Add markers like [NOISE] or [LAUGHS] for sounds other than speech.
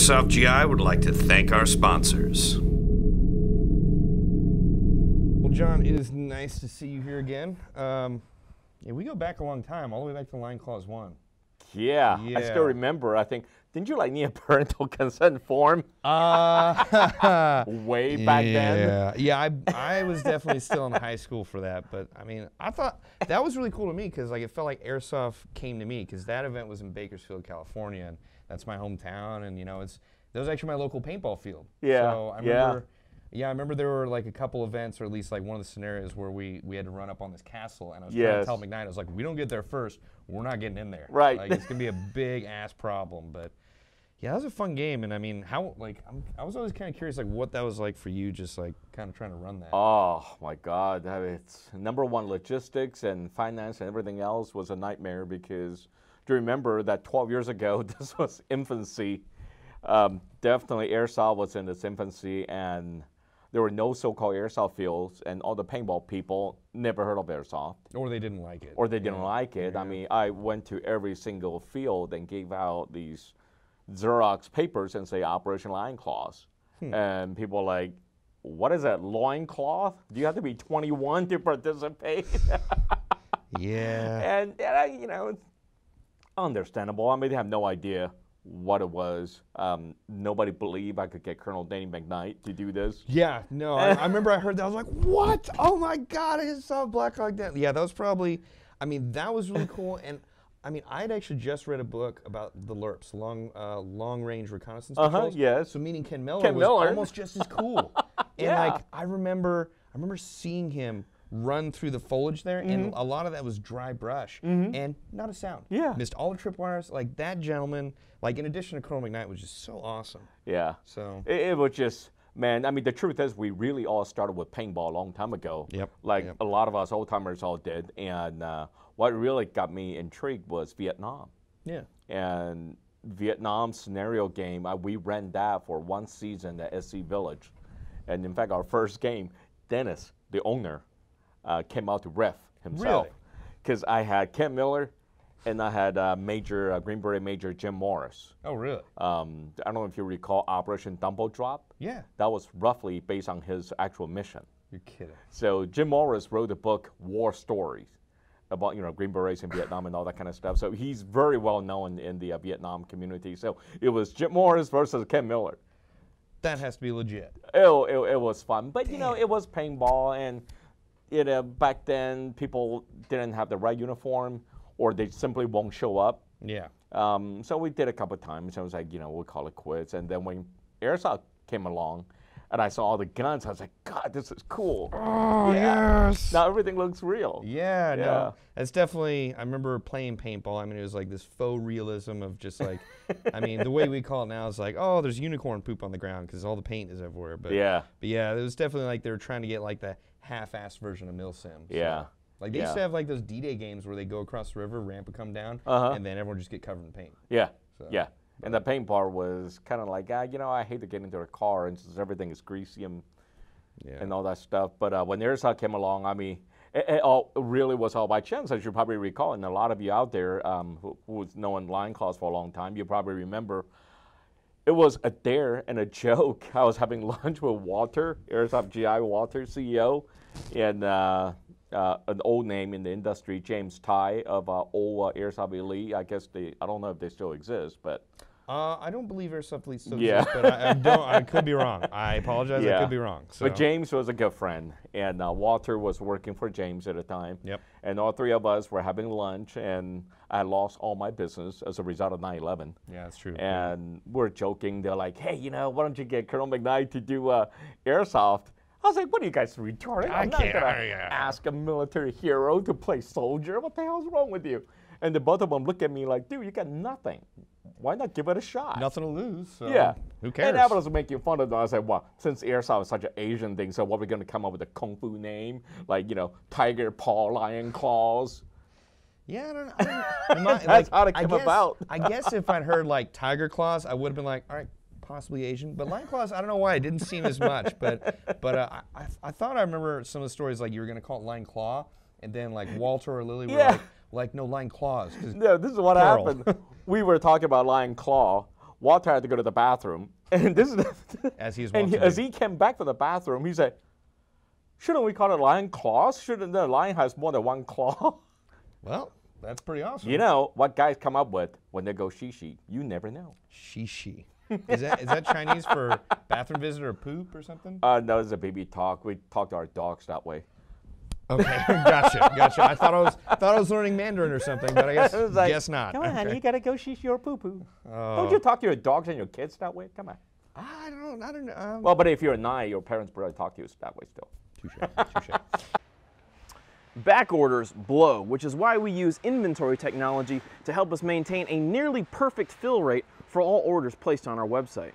Airsoft GI would like to thank our sponsors. Well, John, it is nice to see you here again. Um, yeah, we go back a long time, all the way back to Lion Claws 1. Yeah, I still remember. I think didn't you like need a parental [LAUGHS] consent form Uh, [LAUGHS] [LAUGHS] way back then? yeah, yeah. I, I was definitely still in high school for that, but I mean, I thought that was really cool to me because like it felt like airsoft came to me because that event was in Bakersfield, California, and that's my hometown, and you know, it's that was actually my local paintball field. Yeah, So I yeah. remember. Yeah, I remember there were like a couple events, or at least like one of the scenarios where we, we had to run up on this castle, and I was trying to tell McKnight, I was like, we don't get there first, we're not getting in there. Right. Like it's gonna be a big ass problem, but yeah, that was a fun game, and I mean, how like I'm, I was always kind of curious, like what that was like for you, just like kind of trying to run that. Oh my God! It's number one. Logistics and finance and everything else was a nightmare because do remember that 12 years ago [LAUGHS] this was infancy. Um, definitely, airsoft was in its infancy, and there were no so-called airsoft fields, and all the paintball people never heard of airsoft. or they didn't like it. or they didn't like it. I mean, I went to every single field and gave out these Xerox papers and say Operation Lion Claws. And people like, what is that, loincloth? Do you have to be 21 to participate? [LAUGHS] yeah. and, and I, you know, understandable. I mean, they have no idea what it was. Um, nobody believed I could get Colonel Danny McKnight to do this. Yeah, no, I, I remember I heard that. I was like, "What? Oh my God! I just saw Black Hawk Down." Yeah, that was probably. I mean, that was really cool. And I mean, I had actually just read a book about the LRPs, long uh, long range reconnaissance Uh-huh, patrols. yes. So meeting Ken Miller Ken was Miller. almost just as cool. [LAUGHS] and Yeah. like, I remember, I remember seeing him run through the foliage there, and a lot of that was dry brush, and not a sound. Mm-hmm. Yeah. Missed all the tripwires. Like that gentleman. Like in addition to Colonel McKnight, was just so awesome. Yeah. So. It, it was just, man, I mean, the truth is, we really all started with paintball a long time ago. Yep, Like yep. a lot of us old timers all did. And uh, what really got me intrigued was Vietnam. Yeah. And Vietnam scenario game, uh, we ran that for one season at SC Village. And in fact, our first game, Dennis, the owner, uh, came out to ref himself. Really? Because I had Ken Miller and I had uh, Major, uh, Green Beret Major Jim Morris. Oh, really? Um, I don't know if you recall Operation Dumbo Drop. Yeah. That was roughly based on his actual mission. You're kidding. So Jim Morris wrote a book, War Stories, about you know Green Berets in Vietnam and all that kind of stuff. So he's very well known in the uh, Vietnam community. So it was Jim Morris versus Ken Miller. That has to be legit. It, it, it was fun, but you know it was paintball, and you know back then people didn't have the right uniform, or they simply won't show up. Yeah. Um, so we did a couple times. I was like, you know, we'll call it quits. And then when airsoft came along, and I saw all the guns, I was like, God, this is cool. Oh Yeah. yes. Now everything looks real. Yeah, Yeah. no. It's definitely I remember playing paintball. I mean it was like this faux realism of just like I mean the way we call it now is like, oh, there's unicorn poop on the ground because all the paint is everywhere. But Yeah. But yeah, it was definitely like they were trying to get like the half-assed version of Milsim. So, Yeah. Like they used to have like those D-Day games where they go across the river, ramp would come down, Uh-huh. and then everyone just get covered in paint. Yeah. So- Yeah. And the paint part was kind of like, ah, you know, I hate to get into a car and since everything is greasy and, Yeah. and all that stuff. But uh, when airsoft came along, I mean, it, it all really was all by chance, as you probably recall. And a lot of you out there um, who, who's known Lion Claws for a long time, you probably remember it was a dare and a [LAUGHS] joke. I was having lunch with Walter, Airsoft GI Walter, CEO, and uh, uh, an old name in the industry, James Ty of uh, old uh, Airsoft Elite. I guess they, I don't know if they still exist, but Uh, I don't believe Airsoft still Yeah. exists, but I, I don't. I could be wrong. I [LAUGHS] apologize. I could be wrong. So. But James was a good friend, and uh, Walter was working for James at the time. Yep. And all three of us were having lunch, and I lost all my business as a result of 9 11. yeah, that's true. And we're joking. They're like, hey, you know, why don't you get Colonel McKnight to do uh, airsoft? I was like, what are you guys retarded? I I'm not can't- going to yeah. ask a military hero to play soldier. What the hell's wrong with you? And the both of them look at me like, dude, you got nothing. Why not give it a shot? Nothing to lose. So Yeah. Who cares? And I was making fun of them. I said, well, since airsoft is such an Asian thing, so what are we going to come up with a kung fu name? Like, you know, tiger paw, lion claws. Yeah, I don't know. I don't, [LAUGHS] I- That's like, how it I came guess, about. I guess if I'd heard like tiger claws, I would have been like, all right, possibly Asian. But lion claws, I don't know why it didn't seem as much. But but uh, I, I, I thought I remember some of the stories like you were gonna call it lion claw, and then like Walter or Lily were Yeah. like, like no lion claws. No, this is what Plural. happened. [LAUGHS] we were talking about lion claw. Walter had to go to the bathroom, [LAUGHS] and this is As he was and he, as he came back from the bathroom, he said, "Shouldn't we call it lion claws? Shouldn't the lion has more than one claw?" [LAUGHS] Well, that's pretty awesome. you know what guys come up with when they go shishi. You never know. Shishi. Is that is that Chinese for bathroom visitor or poop or something? Uh, no, it's a baby talk. We talk to our dogs that way. Okay, [LAUGHS] gotcha, gotcha. I thought I was thought I was learning Mandarin or something, but I [LAUGHS] guess was like, guess not. Come on, honey, Okay. you gotta go shishi your poo poo. Oh. Don't you talk to your dogs and your kids that way? Come on. I don't, I don't know. Um, Well, but if you're a nine, your parents probably talk to you that way still. touche, touche. [LAUGHS] Back orders blow, which is why we use inventory technology to help us maintain a nearly perfect fill rate for all orders placed on our website.